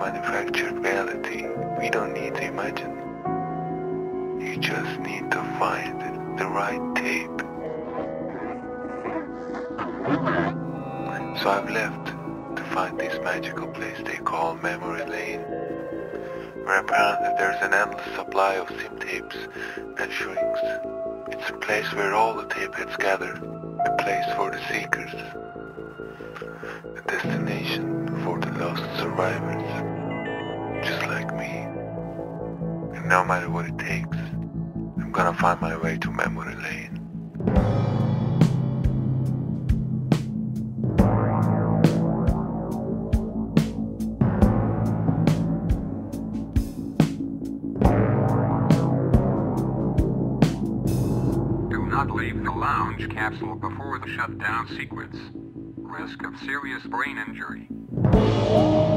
manufactured reality, we don't need to imagine. You just need to find the right tape. So I've left to find this magical place they call Memory Lane, where apparently there's an endless supply of SimTapes and shrinks. It's a place where all the tape heads gather, a place for the seekers, a destination for the lost survivors, just like me. And no matter what it takes, I'm gonna find my way to Memory Lane. Do not leave the lounge capsule before the shutdown sequence. Risk of serious brain injury. Thank you.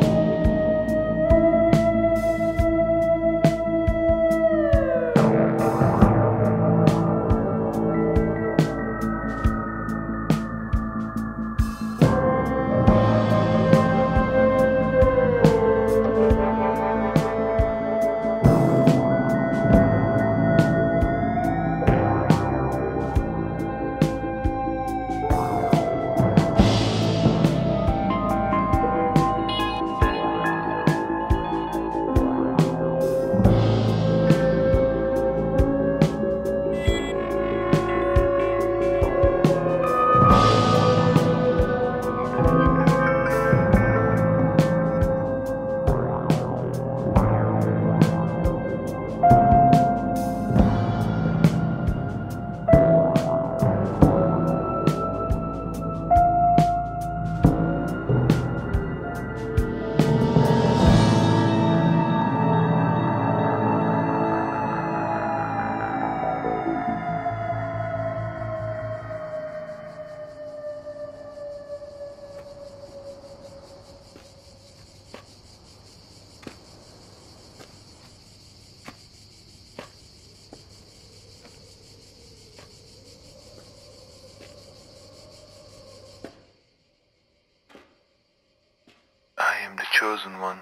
Chosen one.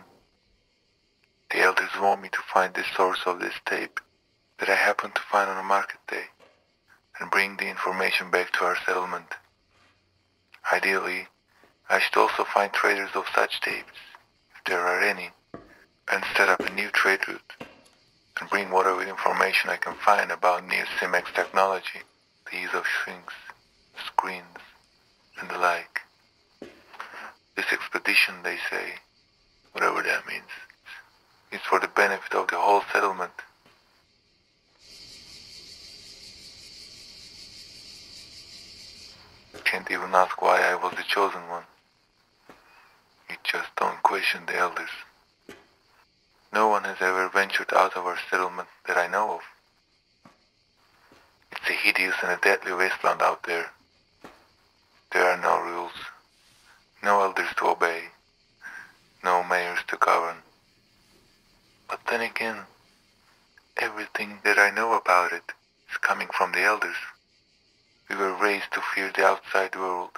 The elders want me to find the source of this tape that I happened to find on a market day and bring the information back to our settlement. Ideally, I should also find traders of such tapes, if there are any, and set up a new trade route and bring whatever information I can find about near SimEX technology, the use of shrinks, screens, and the like. This expedition, they say, whatever that means, It's for the benefit of the whole settlement. Can't even ask why I was the chosen one. You just don't question the elders. No one has ever ventured out of our settlement that I know of. It's a hideous and a deadly wasteland out there. There are no rules, no elders to obey, no mayors to govern. But then again, everything that I know about it is coming from the elders. We were raised to fear the outside world.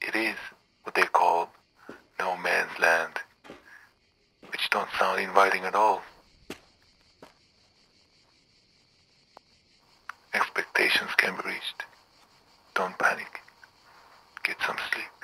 It is what they call no man's land, which don't sound inviting at all. Expectations can be reached. Don't panic. Get some sleep.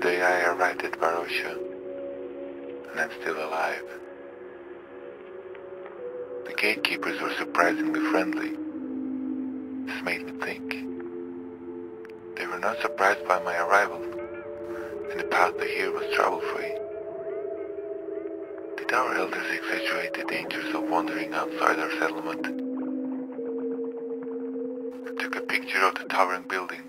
Today I arrived at Varosha, and I'm still alive. The gatekeepers were surprisingly friendly. This made me think. They were not surprised by my arrival, and the path to here was trouble-free. Did our elders exaggerate the dangers of wandering outside our settlement? I took a picture of the towering building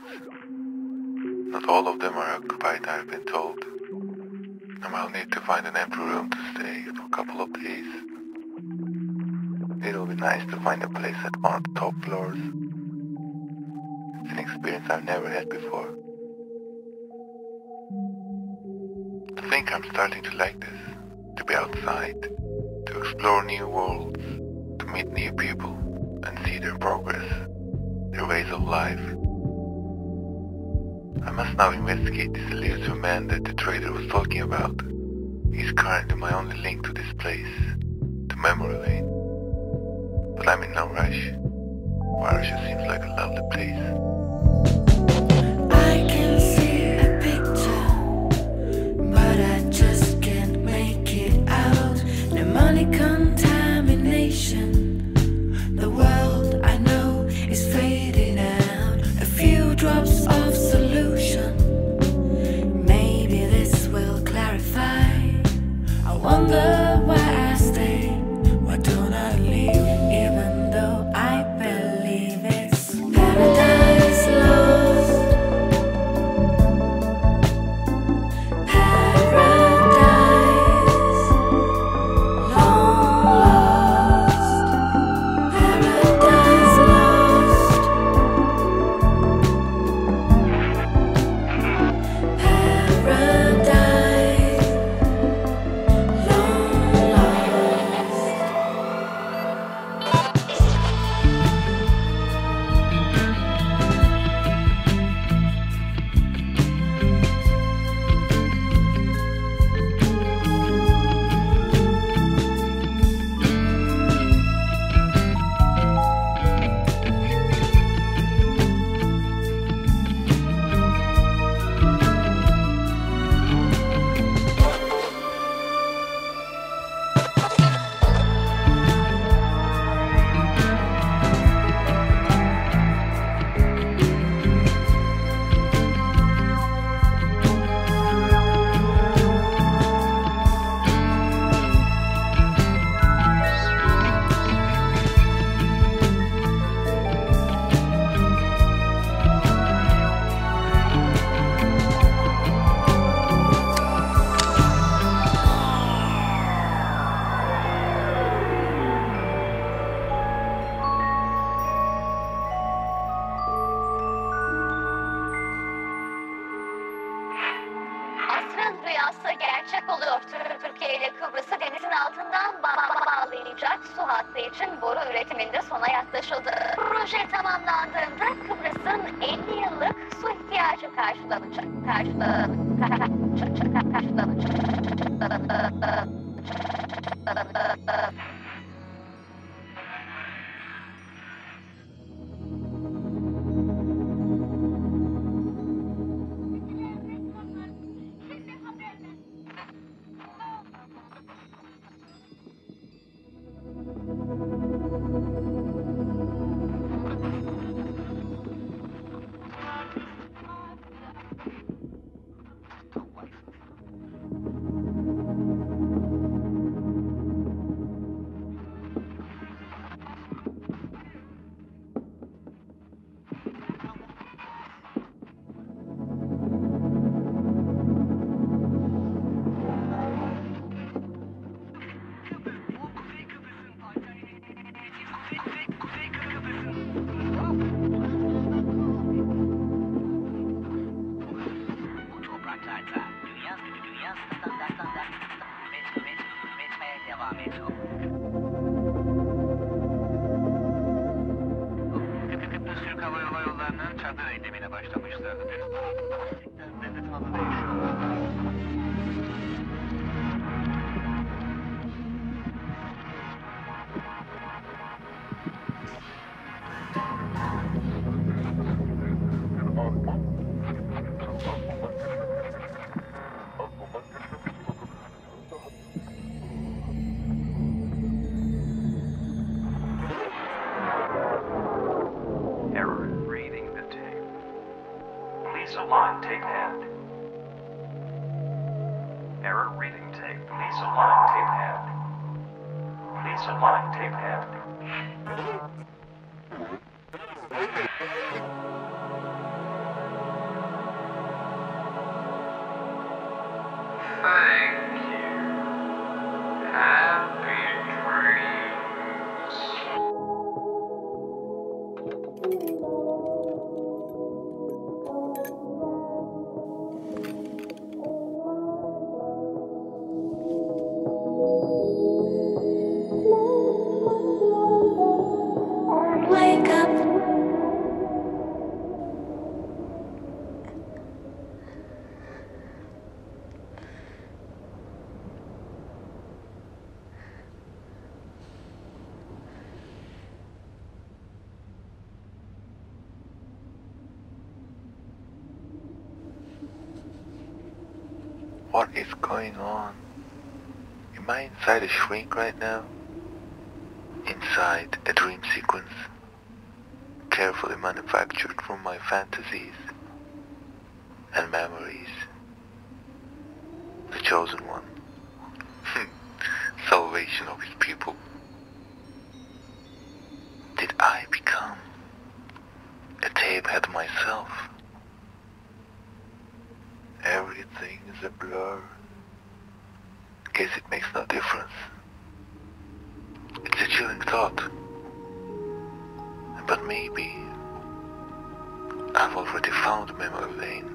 all of them are occupied, I've been told. And I'll need to find an empty room to stay for a couple of days. It'll be nice to find a place at one of the top floors. It's an experience I've never had before. I think I'm starting to like this. To be outside, to explore new worlds, to meet new people and see their progress, their ways of life. I must now investigate this elusive man that the trader was talking about. He's currently my only link to this place, the Memory Lane. But I'm in no rush. Varosha seems like a lovely place. Karşılanacak. Madagascar. Going on? Am I inside a shrink right now? Inside a dream sequence? Carefully manufactured from my fantasies and memories. The chosen one. Salvation of his people. Did I become a tapehead myself? Everything is a blur. Makes no difference. It's a chilling thought. But maybe I've already found memory lane.